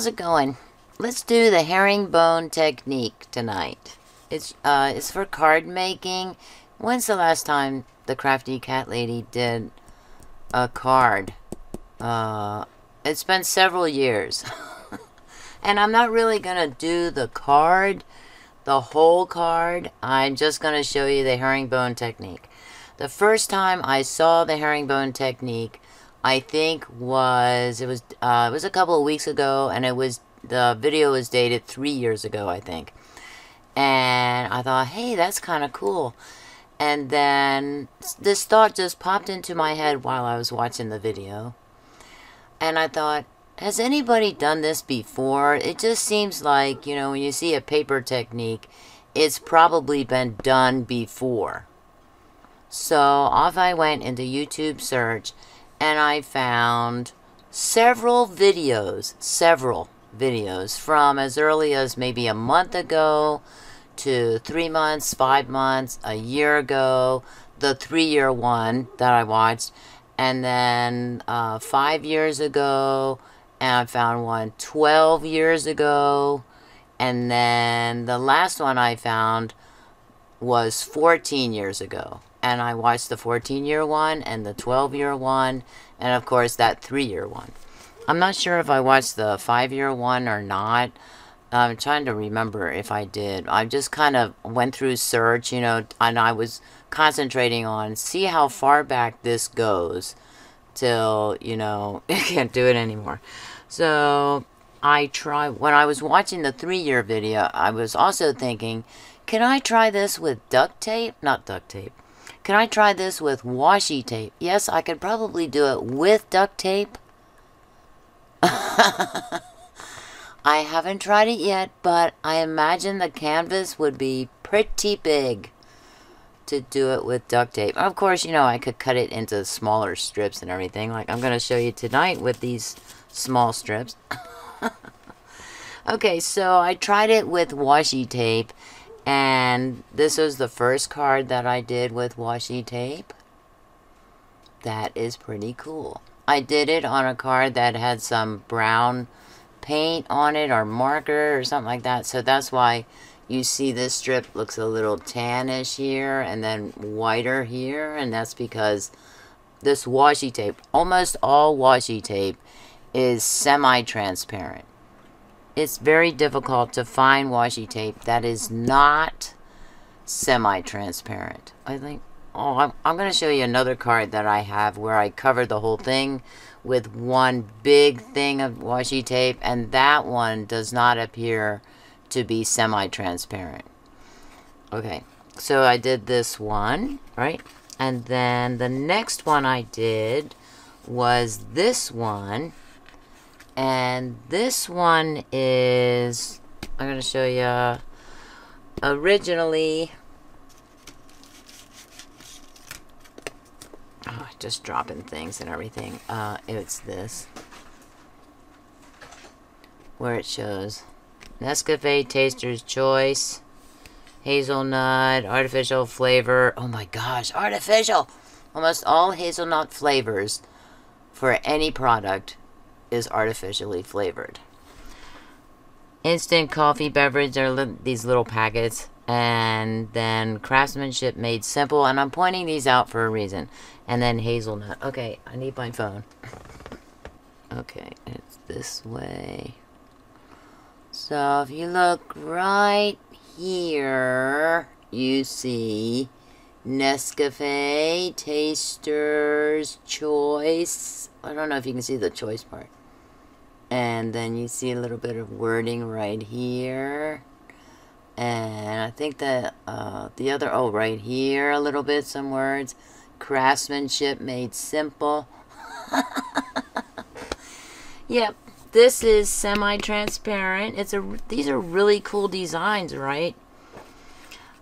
How's it going? Let's do the herringbone technique tonight. It's uh, it's for card making. When's the last time the crafty cat lady did a card? Uh, it's been several years. and I'm not really gonna do the card, the whole card. I'm just gonna show you the herringbone technique. The first time I saw the herringbone technique, I think was it was uh, it was a couple of weeks ago, and it was the video was dated three years ago, I think. And I thought, hey, that's kind of cool. And then this thought just popped into my head while I was watching the video. And I thought, has anybody done this before? It just seems like, you know, when you see a paper technique, it's probably been done before. So off I went into YouTube search and I found several videos, several videos from as early as maybe a month ago to three months, five months, a year ago, the three year one that I watched, and then uh, five years ago, and I found one 12 years ago, and then the last one I found was 14 years ago and I watched the 14 year one and the 12 year one, and of course that 3 year one. I'm not sure if I watched the 5 year one or not. I'm trying to remember if I did. I just kind of went through search, you know, and I was concentrating on see how far back this goes till, you know, I can't do it anymore. So I try when I was watching the three year video, I was also thinking, can I try this with duct tape? Not duct tape. Can I try this with washi tape? Yes, I could probably do it with duct tape. I haven't tried it yet, but I imagine the canvas would be pretty big to do it with duct tape. Of course, you know, I could cut it into smaller strips and everything, like I'm going to show you tonight with these small strips. okay, so I tried it with washi tape, and this was the first card that I did with washi tape. That is pretty cool. I did it on a card that had some brown paint on it or marker or something like that. So that's why you see this strip looks a little tannish here and then whiter here. And that's because this washi tape, almost all washi tape, is semi-transparent it's very difficult to find washi tape that is not semi-transparent. I think, oh, I'm, I'm going to show you another card that I have where I covered the whole thing with one big thing of washi tape, and that one does not appear to be semi-transparent. Okay, so I did this one, right? And then the next one I did was this one and this one is, I'm going to show you, originally, oh, just dropping things and everything. Uh, it's this, where it shows Nescafe Taster's Choice, hazelnut, artificial flavor. Oh my gosh, artificial! Almost all hazelnut flavors for any product is artificially flavored. Instant coffee beverage are li these little packets. And then craftsmanship made simple. And I'm pointing these out for a reason. And then hazelnut. Okay, I need my phone. Okay, it's this way. So if you look right here, you see Nescafe Taster's Choice. I don't know if you can see the choice part. And then you see a little bit of wording right here. And I think that uh, the other, oh, right here a little bit, some words. Craftsmanship made simple. yep, this is semi-transparent. It's a These are really cool designs, right?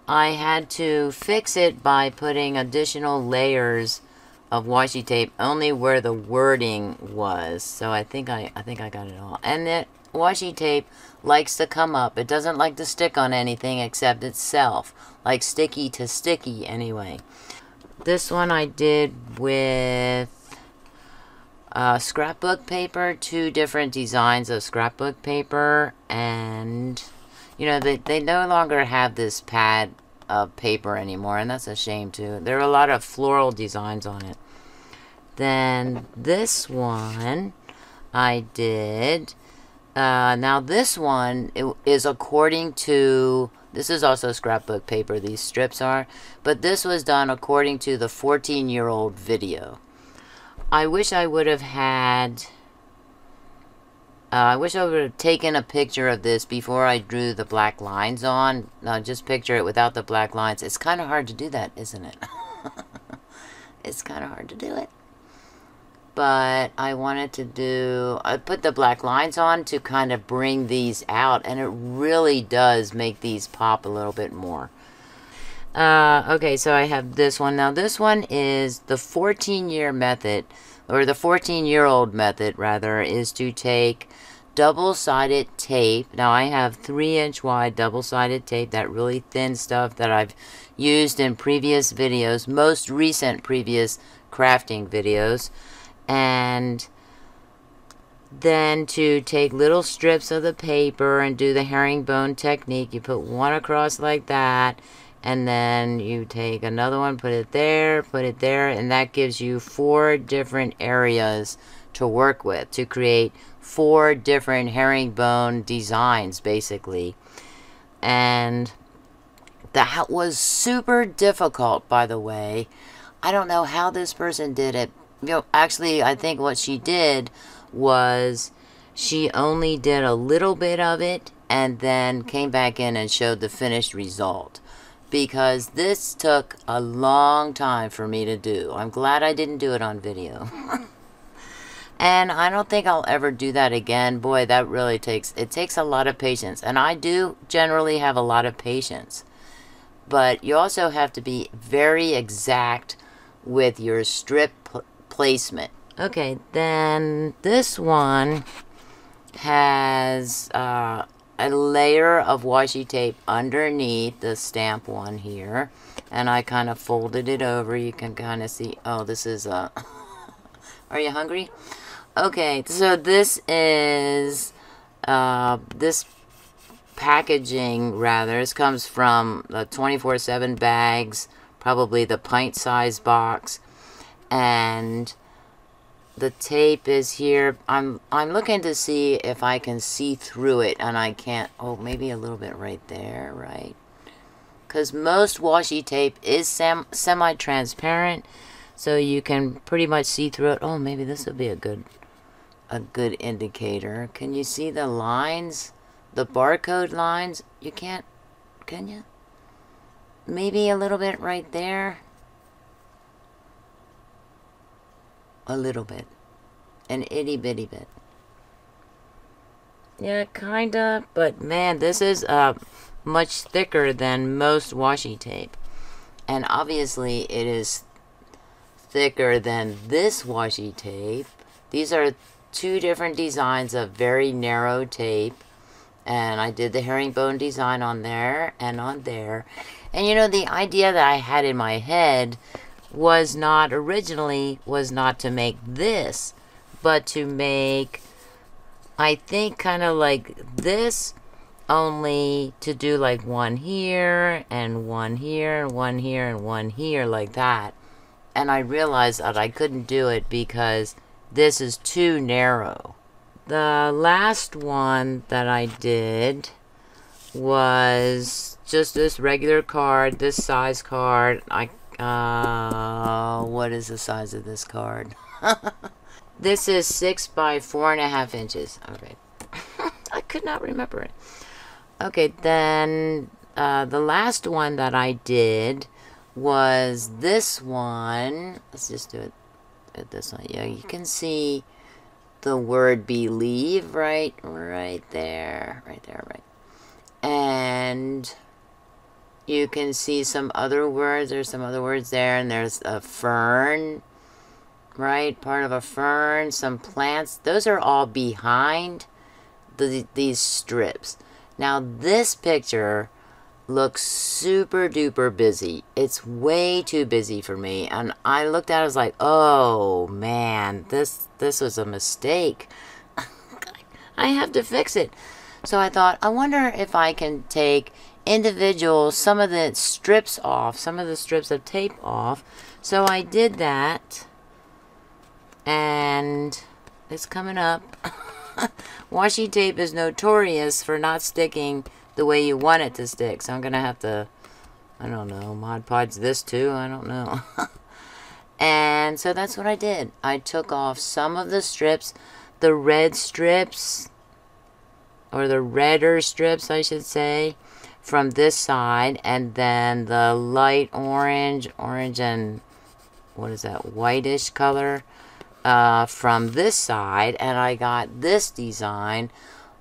I had to fix it by putting additional layers of washi tape only where the wording was. So I think I, I think I got it all. And that washi tape likes to come up. It doesn't like to stick on anything except itself. Like sticky to sticky anyway. This one I did with uh, scrapbook paper, two different designs of scrapbook paper, and you know they they no longer have this pad of paper anymore, and that's a shame too. There are a lot of floral designs on it. Then this one I did. Uh, now this one is according to this is also scrapbook paper. These strips are, but this was done according to the 14 year old video. I wish I would have had. Uh, I wish I would have taken a picture of this before I drew the black lines on. Uh, just picture it without the black lines. It's kind of hard to do that, isn't it? it's kind of hard to do it. But I wanted to do... I put the black lines on to kind of bring these out. And it really does make these pop a little bit more. Uh, okay, so I have this one. Now, this one is the 14-year method, or the 14-year-old method, rather, is to take double-sided tape. Now, I have 3-inch wide double-sided tape, that really thin stuff that I've used in previous videos, most recent previous crafting videos. And then to take little strips of the paper and do the herringbone technique. You put one across like that and then you take another one put it there put it there and that gives you four different areas to work with to create four different herringbone designs basically. And that was super difficult by the way. I don't know how this person did it. You know actually I think what she did was she only did a little bit of it and then came back in and showed the finished result because this took a long time for me to do. I'm glad I didn't do it on video. and I don't think I'll ever do that again. Boy, that really takes, it takes a lot of patience. And I do generally have a lot of patience. But you also have to be very exact with your strip placement. Okay, then this one has uh, a layer of washi tape underneath the stamp one here and I kind of folded it over. You can kind of see oh this is a are you hungry? Okay so this is uh, this packaging rather this comes from the 24-7 bags probably the pint size box and the tape is here. I'm I'm looking to see if I can see through it and I can't. Oh, maybe a little bit right there, right? Because most washi tape is sem semi-transparent, so you can pretty much see through it. Oh, maybe this would be a good a good indicator. Can you see the lines? The barcode lines? You can't, can you? Maybe a little bit right there. A little bit. An itty bitty bit. Yeah, kinda, but man, this is uh, much thicker than most washi tape. And obviously it is thicker than this washi tape. These are two different designs of very narrow tape. And I did the herringbone design on there and on there. And you know, the idea that I had in my head was not originally was not to make this but to make I think kind of like this only to do like one here and one here and one here and one here like that. And I realized that I couldn't do it because this is too narrow. The last one that I did was just this regular card this size card. I uh, what is the size of this card? this is six by four and a half inches. Okay. I could not remember it. Okay, then uh, the last one that I did was this one. Let's just do it at this one. Yeah, you can see the word believe right right there. Right there, right. And you can see some other words. There's some other words there, and there's a fern, right? Part of a fern, some plants. Those are all behind the, these strips. Now, this picture, looks super duper busy. It's way too busy for me. And I looked at it, I was like, oh man, this this was a mistake. I have to fix it. So I thought, I wonder if I can take individual, some of the strips off, some of the strips of tape off. So I did that. And it's coming up. Washi tape is notorious for not sticking the way you want it to stick. So I'm going to have to, I don't know, Mod Podge this too. I don't know. and so that's what I did. I took off some of the strips, the red strips, or the redder strips, I should say, from this side. And then the light orange, orange and, what is that, whitish color uh, from this side. And I got this design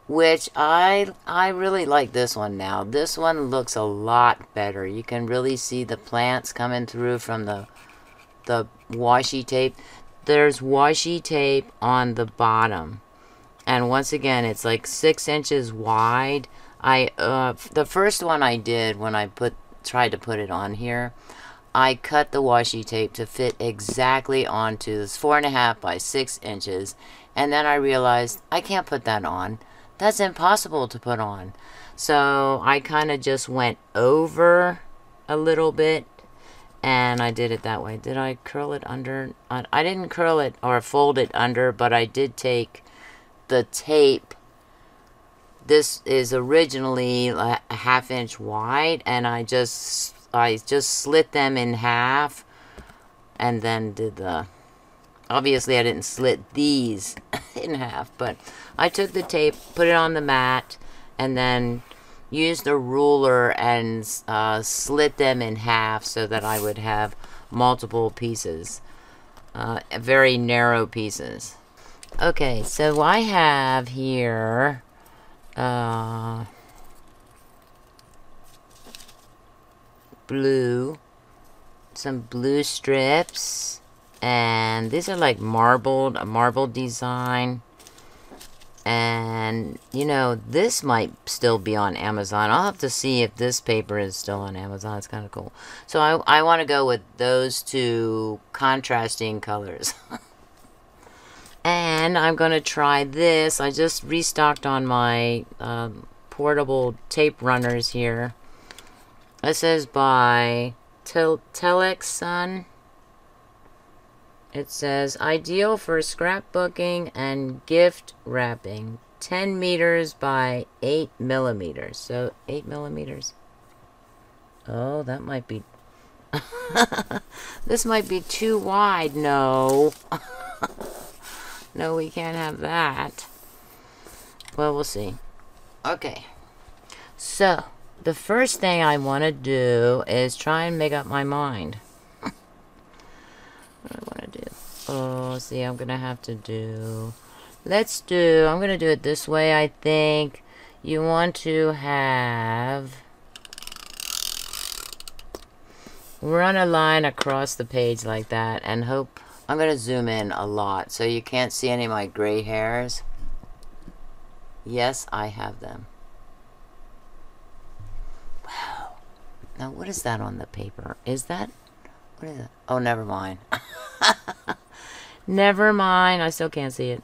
which I I really like this one now. This one looks a lot better. You can really see the plants coming through from the the washi tape. There's washi tape on the bottom. And once again, it's like six inches wide. I uh, the first one I did when I put tried to put it on here, I cut the washi tape to fit exactly onto this four and a half by six inches, and then I realized I can't put that on that's impossible to put on. So I kind of just went over a little bit and I did it that way. Did I curl it under? I didn't curl it or fold it under, but I did take the tape. This is originally a half inch wide and I just I just slit them in half and then did the Obviously, I didn't slit these in half, but I took the tape, put it on the mat, and then used a ruler and uh, slit them in half so that I would have multiple pieces. Uh, very narrow pieces. Okay, so I have here... Uh, blue. Some blue strips and these are like marbled, a marbled design. And, you know, this might still be on Amazon. I'll have to see if this paper is still on Amazon. It's kind of cool. So I, I want to go with those two contrasting colors. and I'm going to try this. I just restocked on my um, portable tape runners here. This is by Tel Telex Sun. It says, ideal for scrapbooking and gift wrapping. 10 meters by 8 millimeters. So, 8 millimeters. Oh, that might be... this might be too wide. No. no, we can't have that. Well, we'll see. Okay. So, the first thing I want to do is try and make up my mind. what I want to do. Oh, see, I'm going to have to do... Let's do... I'm going to do it this way, I think. You want to have... Run a line across the page like that and hope... I'm going to zoom in a lot so you can't see any of my gray hairs. Yes, I have them. Wow. Now, what is that on the paper? Is that... What is it? Oh, never mind. never mind. I still can't see it.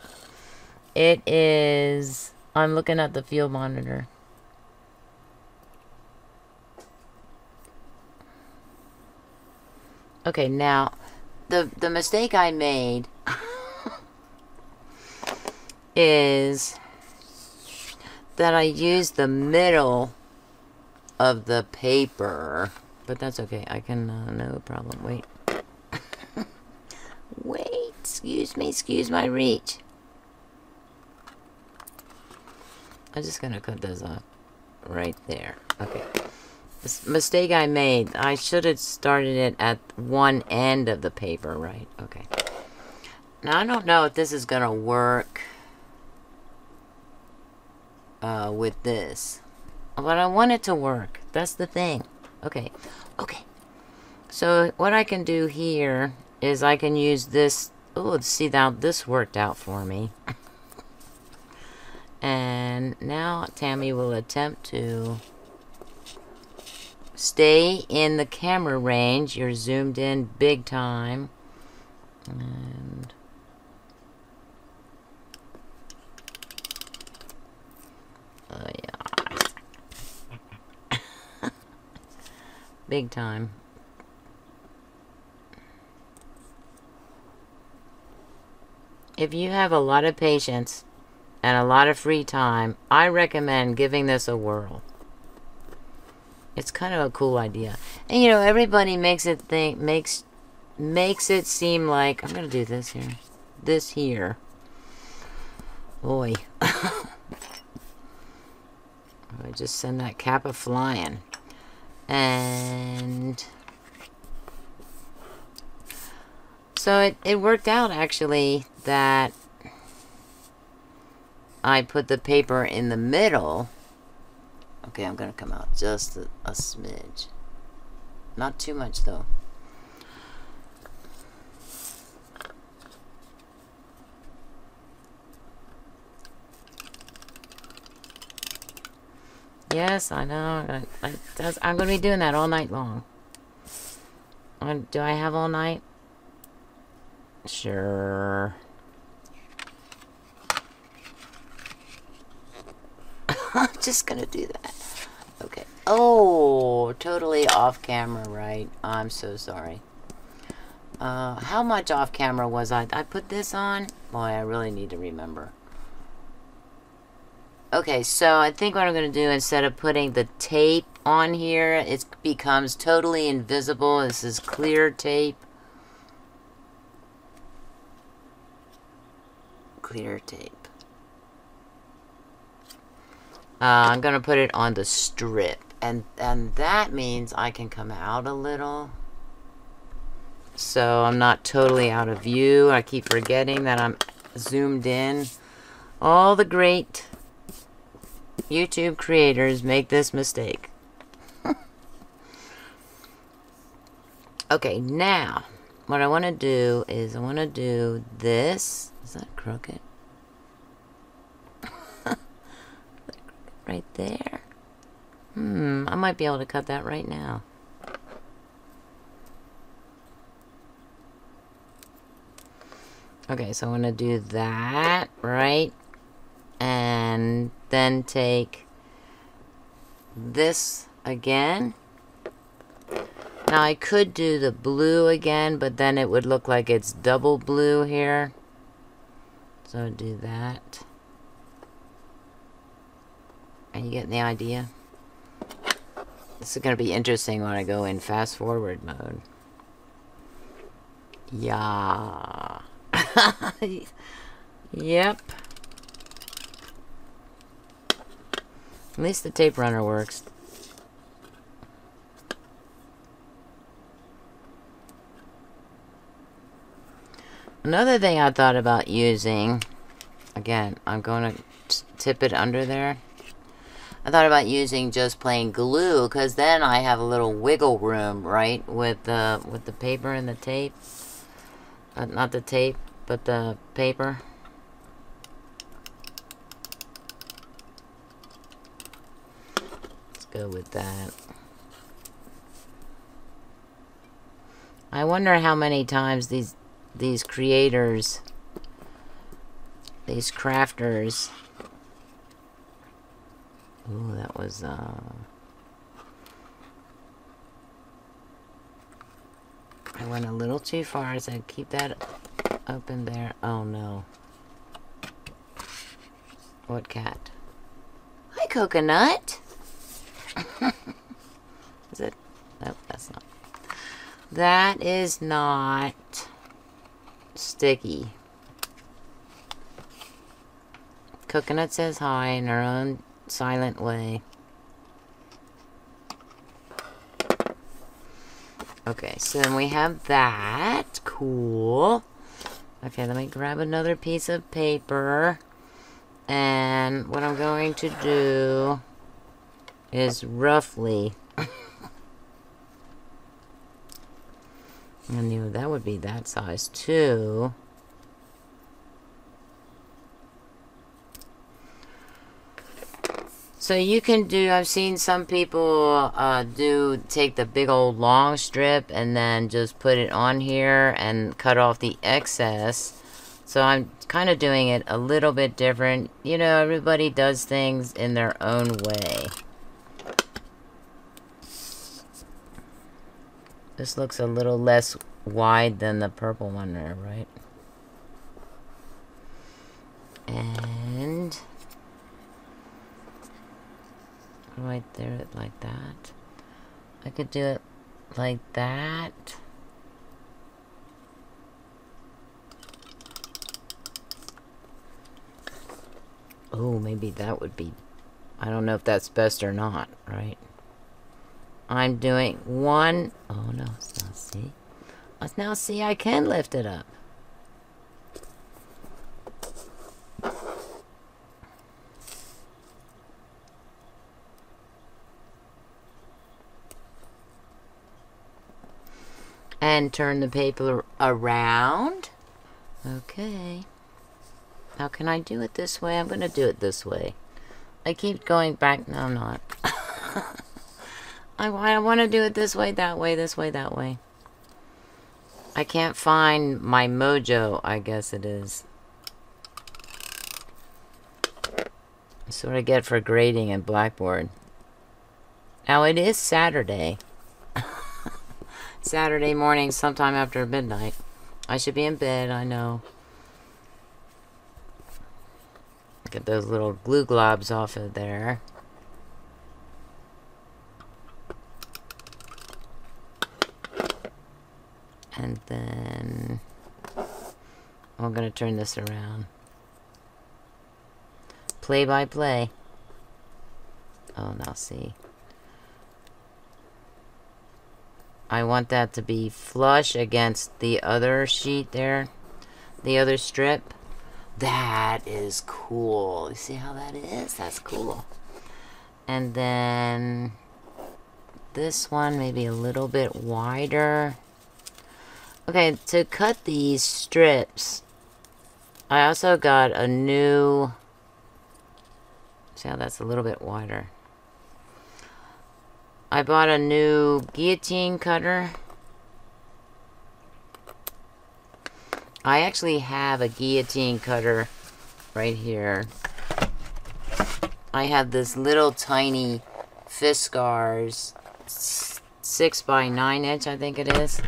It is... I'm looking at the field monitor. Okay, now, the, the mistake I made is that I used the middle of the paper but that's okay. I can, uh, no problem. Wait. Wait. Excuse me. Excuse my reach. I'm just going to cut those off right there. Okay. Mistake I made. I should have started it at one end of the paper, right? Okay. Now, I don't know if this is going to work uh, with this. But I want it to work. That's the thing. Okay. Okay. So what I can do here is I can use this. Oh, let's see now this worked out for me. and now Tammi will attempt to Stay in the camera range. You're zoomed in big time. And oh yeah, big time. If you have a lot of patience and a lot of free time, I recommend giving this a whirl. It's kind of a cool idea. And you know, everybody makes it think makes makes it seem like I'm gonna do this here. This here. Boy. I just send that kappa flying. And so it, it worked out actually that I put the paper in the middle. Okay, I'm to come out just a, a smidge. Not too much, though. Yes, I know. I, I, I'm going to be doing that all night long. do I have all night? Sure. I'm just gonna do that. Okay. Oh, totally off camera, right? I'm so sorry. Uh, how much off camera was I? I put this on? Boy, I really need to remember. Okay, so I think what I'm going to do, instead of putting the tape on here, it becomes totally invisible. This is clear tape. Clear tape. Uh, I'm going to put it on the strip. And, and that means I can come out a little. So I'm not totally out of view. I keep forgetting that I'm zoomed in. All the great YouTube creators make this mistake. okay, now, what I want to do is I want to do this. Is that crooked? Right there. Hmm, I might be able to cut that right now. Okay, so I'm going to do that, right? And then take this again. Now I could do the blue again, but then it would look like it's double blue here. So do that. Are you getting the idea? This is going to be interesting when I go in fast forward mode. Yeah. yep. At least the tape runner works. Another thing I thought about using, again, I'm going to tip it under there. I thought about using just plain glue because then I have a little wiggle room, right, with the with the paper and the tape. Uh, not the tape, but the paper. Let's go with that. I wonder how many times these these creators, these crafters, Ooh, that was, uh... I went a little too far. I said keep that open there. Oh, no. What cat? Hi, Coconut! is it? Nope, that's not. That is not sticky. Coconut says hi in her own silent way. Okay, so then we have that. Cool. Okay, let me grab another piece of paper. And what I'm going to do is roughly... I knew that would be that size too. So you can do, I've seen some people uh, do, take the big old long strip and then just put it on here and cut off the excess. So I'm kind of doing it a little bit different. You know, everybody does things in their own way. This looks a little less wide than the purple one there, right? And right it like that. I could do it like that. Oh, maybe that would be... I don't know if that's best or not, right? I'm doing one... Oh, no, not see. Let's now see I can lift it up. And turn the paper around. Okay. How can I do it this way? I'm going to do it this way. I keep going back. No, I'm not. I, I want to do it this way, that way, this way, that way. I can't find my mojo, I guess it is. That's what I get for grading in Blackboard. Now, it is Saturday. Saturday morning, sometime after midnight. I should be in bed, I know. Get those little glue globs off of there. And then I'm going to turn this around. Play by play. Oh, now see. I want that to be flush against the other sheet there. The other strip. That is cool. You see how that is? That's cool. And then this one maybe a little bit wider. Okay, to cut these strips, I also got a new... See how that's a little bit wider. I bought a new guillotine cutter. I actually have a guillotine cutter right here. I have this little tiny Fiskars 6 by 9 inch, I think it is.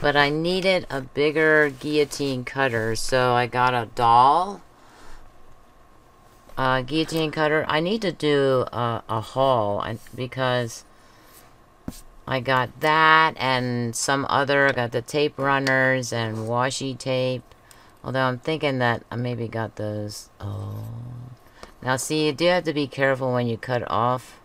But I needed a bigger guillotine cutter, so I got a Dahle uh, guillotine cutter. I need to do a, a haul because I got that and some other, I got the tape runners and washi tape. Although I'm thinking that I maybe got those. Oh. Now see, you do have to be careful when you cut off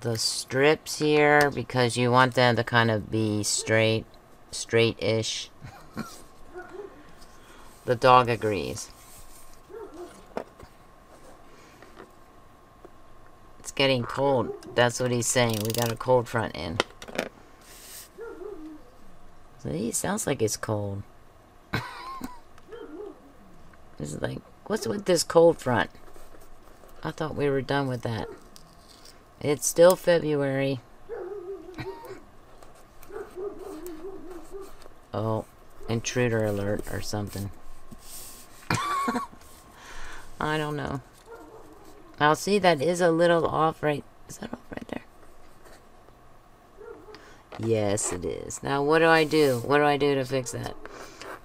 the strips here because you want them to kind of be straight, straight-ish. the dog agrees. Getting cold. That's what he's saying. We got a cold front in. So he sounds like it's cold. it's like, what's with this cold front? I thought we were done with that. It's still February. oh, intruder alert or something. I don't know. I'll see that is a little off right. Is that off right there? Yes, it is. Now, what do I do? What do I do to fix that?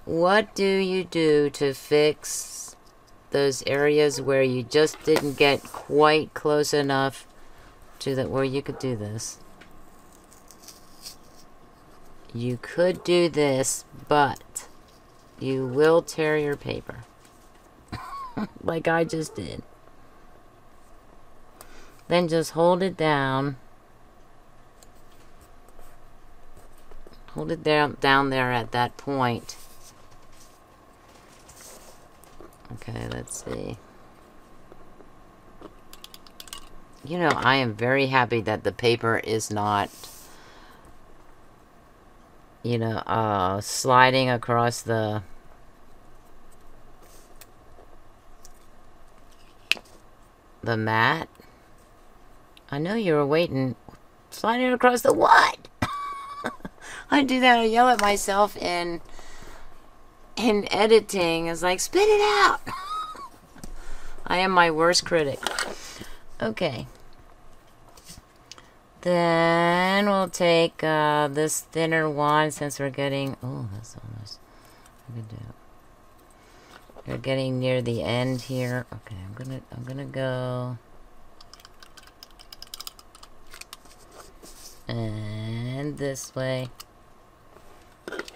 What do you do to fix those areas where you just didn't get quite close enough to that where you could do this? You could do this, but you will tear your paper. like I just did. Then just hold it down. Hold it down, down there at that point. Okay, let's see. You know, I am very happy that the paper is not, you know, uh, sliding across the the mat. I know you were waiting. Sliding across the what? I do that. I yell at myself in in editing. It's like, spit it out. I am my worst critic. Okay. Then we'll take uh, this thinner one since we're getting... Oh, that's almost... I could do We're getting near the end here. Okay, I'm gonna I'm gonna go and this way.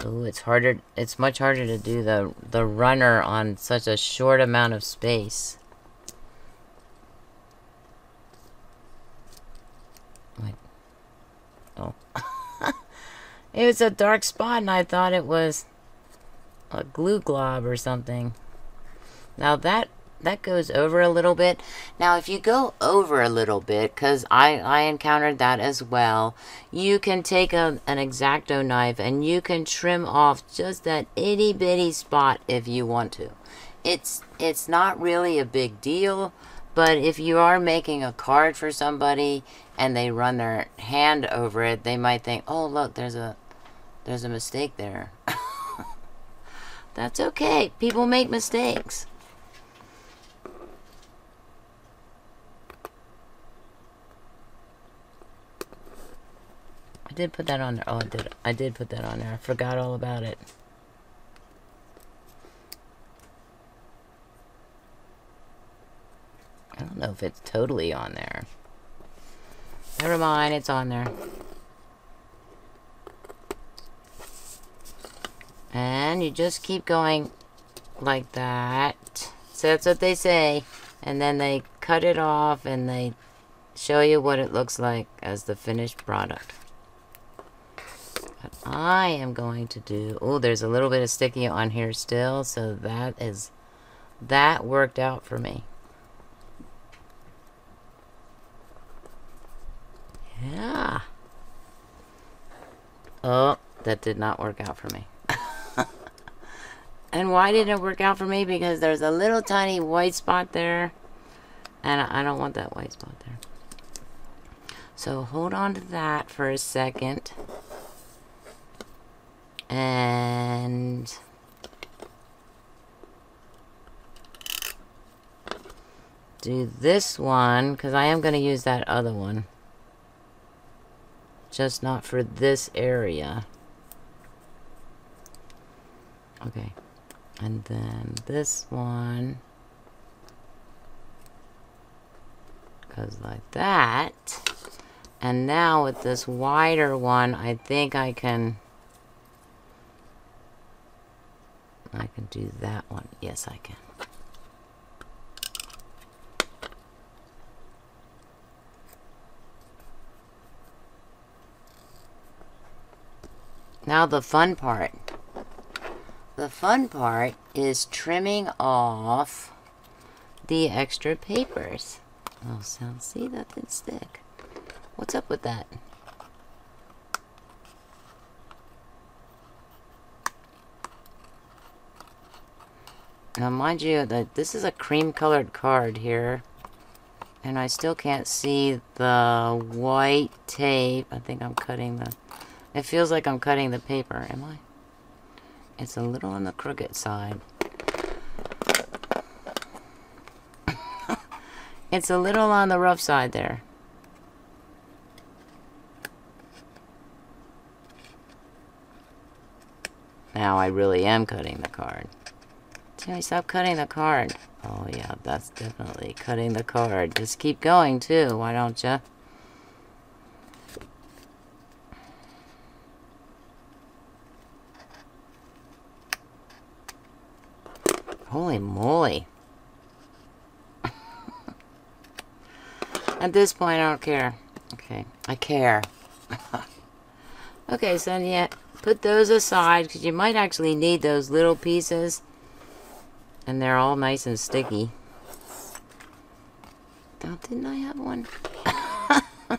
Oh, it's harder. It's much harder to do the the runner on such a short amount of space. Oh. it was a dark spot and I thought it was a glue glob or something. Now that that goes over a little bit. Now, if you go over a little bit, because I, I encountered that as well, you can take a, an X-Acto knife and you can trim off just that itty bitty spot if you want to. It's, it's not really a big deal, but if you are making a card for somebody and they run their hand over it, they might think, oh, look, there's a, there's a mistake there. That's okay. People make mistakes. Did put that on there. Oh, I did. I did put that on there. I forgot all about it. I don't know if it's totally on there. Never mind, it's on there. And you just keep going like that. So that's what they say. And then they cut it off and they show you what it looks like as the finished product. I am going to do... Oh, there's a little bit of sticky on here still. So that is... That worked out for me. Yeah. Oh, that did not work out for me. and why didn't it work out for me? Because there's a little tiny white spot there. And I don't want that white spot there. So hold on to that for a second. And... Do this one, because I am going to use that other one just not for this area. Okay. And then this one goes like that. And now with this wider one, I think I can I can do that one. Yes, I can. Now the fun part. The fun part is trimming off the extra papers. Oh, so see, that didn't stick. What's up with that? Now, mind you, that this is a cream-colored card here. And I still can't see the white tape. I think I'm cutting the... It feels like I'm cutting the paper, am I? It's a little on the crooked side. it's a little on the rough side there. Now I really am cutting the card. Timmy, stop cutting the card. Oh yeah, that's definitely cutting the card. Just keep going too, why don't you? Holy moly. At this point, I don't care. Okay, I care. okay, so yeah, put those aside because you might actually need those little pieces. And they're all nice and sticky. Oh, didn't I have one?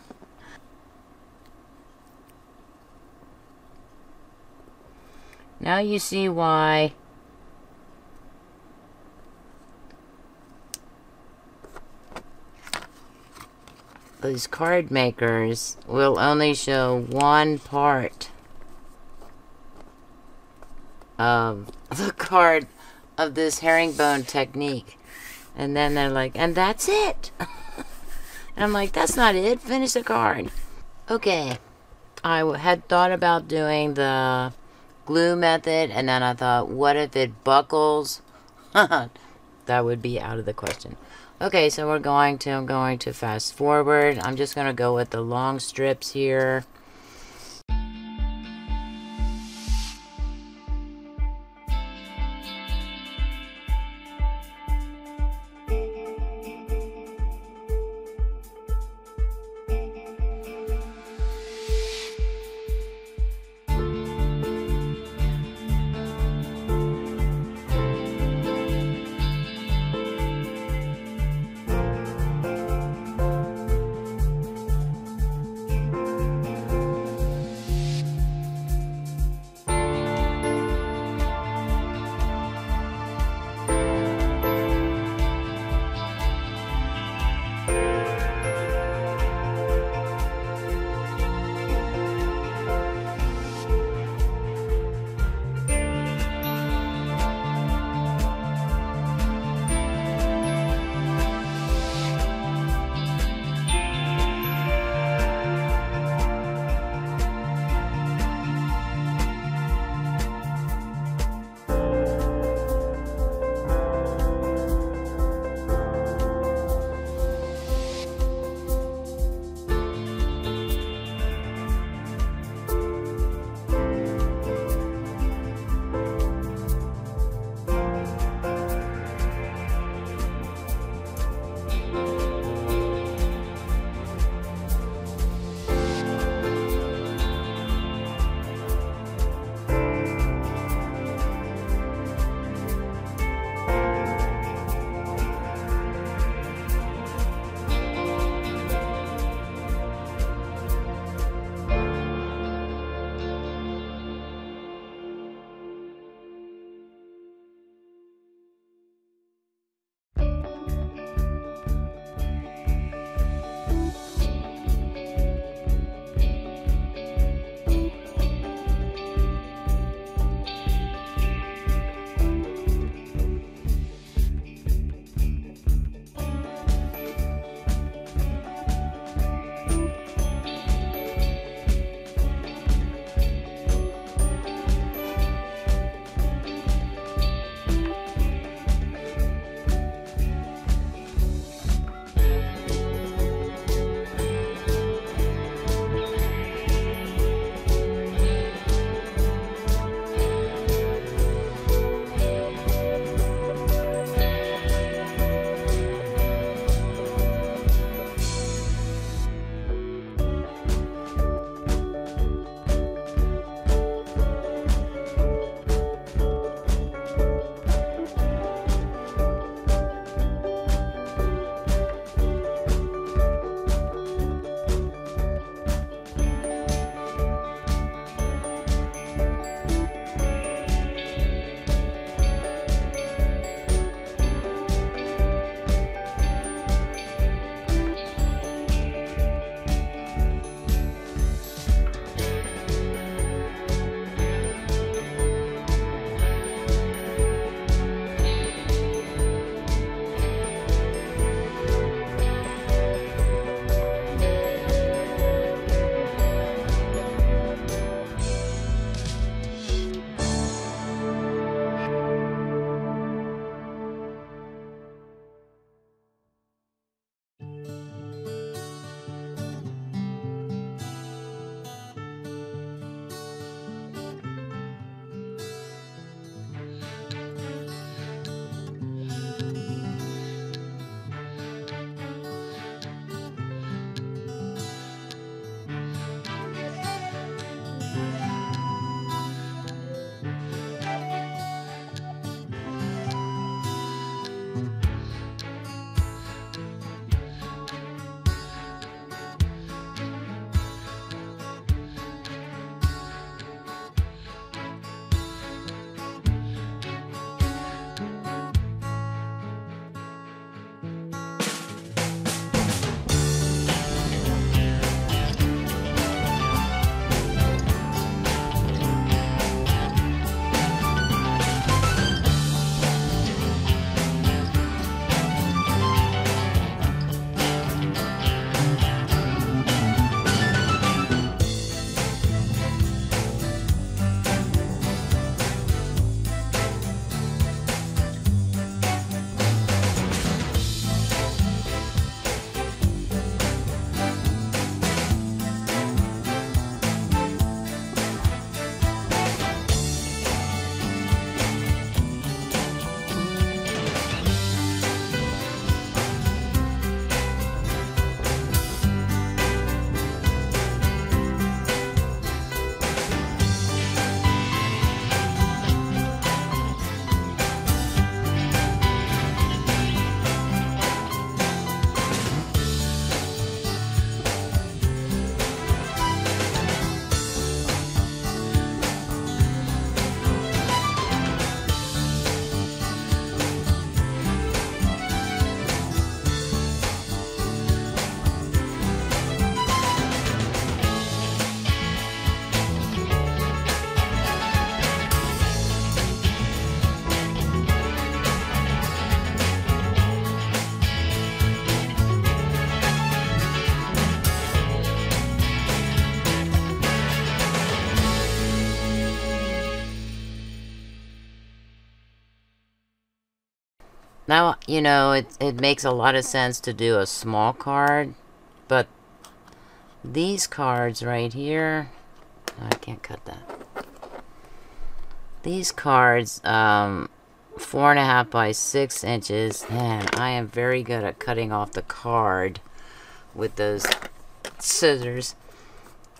now you see why these card makers will only show one part of the card of this herringbone technique. And then they're like, and that's it. and I'm like, that's not it. Finish the card. Okay. I had thought about doing the glue method, and then I thought, what if it buckles? that would be out of the question. Okay, so we're going to, I'm going to fast forward. I'm just going to go with the long strips here. Now, you know, it, it makes a lot of sense to do a small card, but these cards right here, I can't cut that. These cards, um, four and a half by six inches, and I am very good at cutting off the card with those scissors.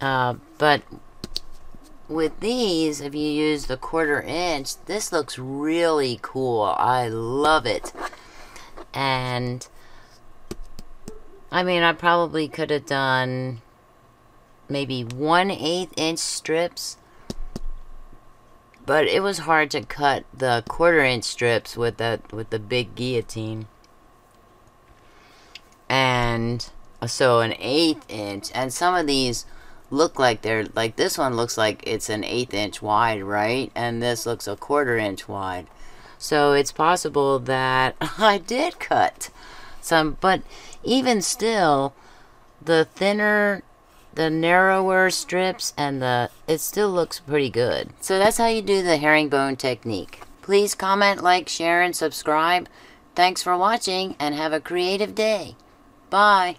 Uh, but with these, if you use the quarter inch, this looks really cool. I love it. And, I mean, I probably could have done maybe one eighth inch strips. But it was hard to cut the quarter inch strips with that with the big guillotine. And so an eighth inch, and some of these look like they're like this one looks like it's an eighth inch wide right? And this looks a quarter inch wide. So it's possible that I did cut some but even still the thinner the narrower strips and the it still looks pretty good. So that's how you do the herringbone technique. Please comment like share and subscribe. Thanks for watching and have a creative day. Bye